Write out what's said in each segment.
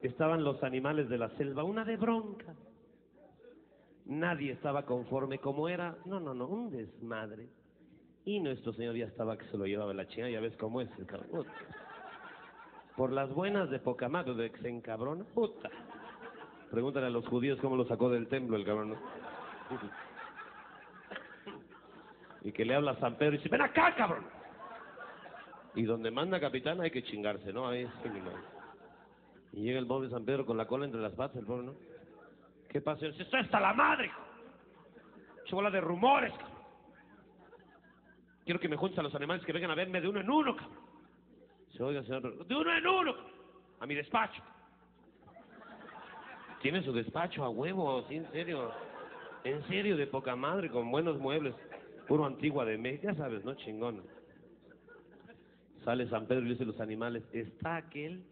Estaban los animales de la selva, una de bronca. Nadie estaba conforme como era. No, no, no, un desmadre. Y nuestro Señor ya estaba que se lo llevaba la china, ya ves cómo es el cabrón. Por las buenas de poca madre, de que se puta. Pregúntale a los judíos cómo lo sacó del templo el cabrón. Y que le habla a San Pedro y dice, ven acá, cabrón. Y donde manda capitán hay que chingarse, ¿no? Ahí es criminal. Y llega el pobre San Pedro con la cola entre las patas, el pobre, ¿no? ¿Qué pasa? Dice, está la madre, hijo. Chola de rumores, cabrón. Quiero que me juntes a los animales que vengan a verme de uno en uno, cabrón. Se oiga, señor, de uno en uno, cabrón. a mi despacho. Tiene su despacho a huevo, sí, en serio. En serio, de poca madre, con buenos muebles. Puro antigua de México, ya sabes, ¿no? Chingón. Sale San Pedro y dice los animales, está aquel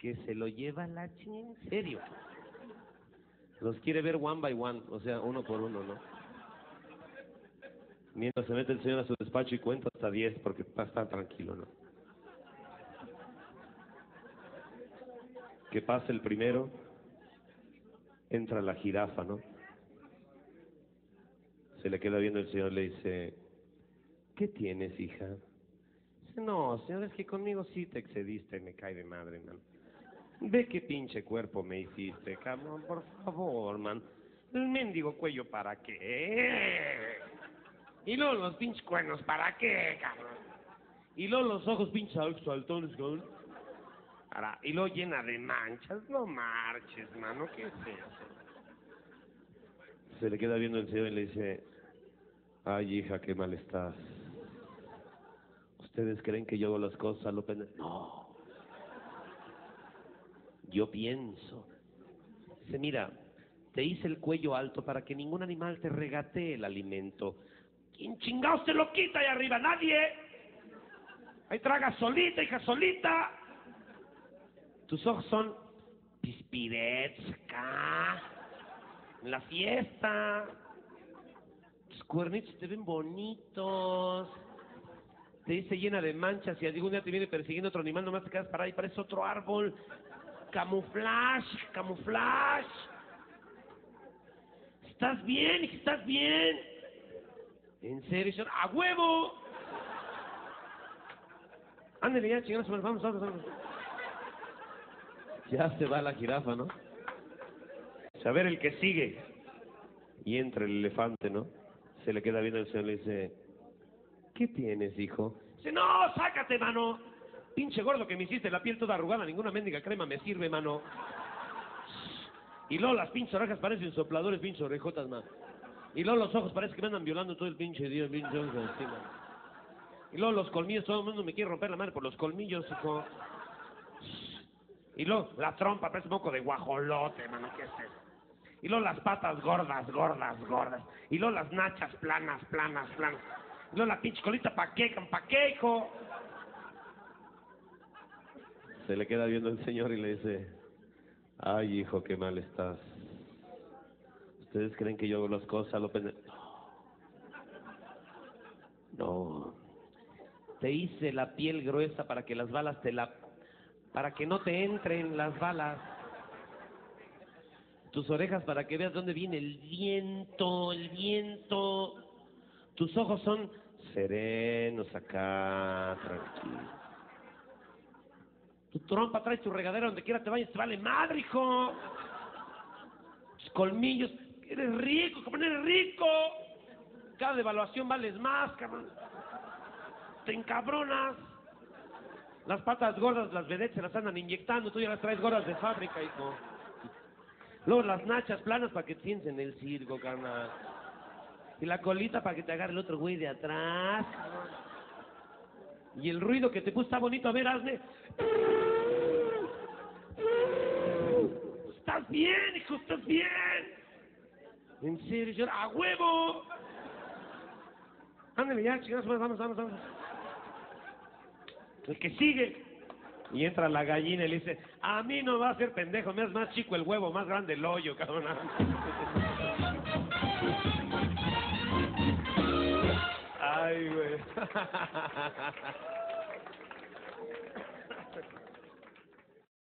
que se lo lleva la chingada, en serio. Los quiere ver one by one, o sea, uno por uno, ¿no? Mientras se mete el señor a su despacho y cuenta hasta diez porque está, tranquilo, ¿no? Que pasa el primero, entra la jirafa, ¿no? Se le queda viendo el señor y le dice, ¿qué tienes, hija? Dice, no, señor, es que conmigo sí te excediste, me cae de madre, man. Ve qué pinche cuerpo me hiciste, cabrón, por favor, man. El mendigo cuello, ¿para qué? Y luego los pinches cuernos, ¿para qué, cabrón? Y luego los ojos pinches al- saltones, cabrón. Para- Y luego llena de manchas, no marches, mano, ¿qué es eso? Se le queda viendo el señor y le dice, ay hija, qué mal estás. ¿Ustedes creen que yo hago las cosas a lo? No. Yo pienso. Dice, mira, te hice el cuello alto para que ningún animal te regatee el alimento. ¿Quién chingados te lo quita ahí arriba? Nadie. Ahí traga solita, hija solita. Tus ojos son pispirets acá. En la fiesta. Tus cuernitos te ven bonitos. Te dice llena de manchas y algún día te viene persiguiendo otro animal, nomás te quedas parado y parece otro árbol. Camuflaje, camuflaje. ¿Estás bien? ¿Estás bien? ¿En serio? ¡A huevo! Ándale ya, chingados, vamos, vamos, vamos. Ya se va la jirafa, ¿no? A ver el que sigue. Y entra el elefante, ¿no? Se le queda viendo el señor y le dice, ¿qué tienes, hijo? Dice, no, sácate, mano. Pinche gordo que me hiciste la piel toda arrugada, ninguna mendiga crema me sirve, mano. Y luego las pinches orejas parecen sopladores, pinches orejotas, man. Y luego los ojos parece que me andan violando todo el pinche día, pinche encima. Y luego los colmillos, todo el mundo me quiere romper la madre por los colmillos, hijo. Y luego la trompa parece un poco de guajolote, mano, ¿qué es eso? Y luego las patas gordas, gordas, gordas. Y luego las nachas planas, planas, planas. Y luego la pinche colita, ¿pa' qué, pa' qué, hijo? Se le queda viendo el señor y le dice, ay, hijo, qué mal estás. ¿Ustedes creen que yo hago las cosas lo pende... No. Te hice la piel gruesa para que las balas te la... para que no te entren las balas. Tus orejas para que veas dónde viene el viento, el viento. Tus ojos son serenos acá, tranquilos. Tu trompa trae tu regadera donde quiera te vayas, te vale madre, hijo. Tus colmillos, eres rico, cabrón, eres rico. Cada devaluación vales más, cabrón. Te encabronas. Las patas gordas, las vedettes se las andan inyectando, tú ya las traes gordas de fábrica, hijo. Luego las nachas planas para que sientes en el circo, carnal. Y la colita para que te agarre el otro güey de atrás. Y el ruido que te puso está bonito. A ver, hazme. ¿Estás bien, hijo? ¿Estás bien? En serio, yo, ¡a huevo! Ándale ya, chingados, vamos, vamos, vamos. El que sigue. Y entra la gallina y le dice, a mí no va a ser pendejo, me es más chico el huevo, más grande el hoyo, cabrón. Ay, güey.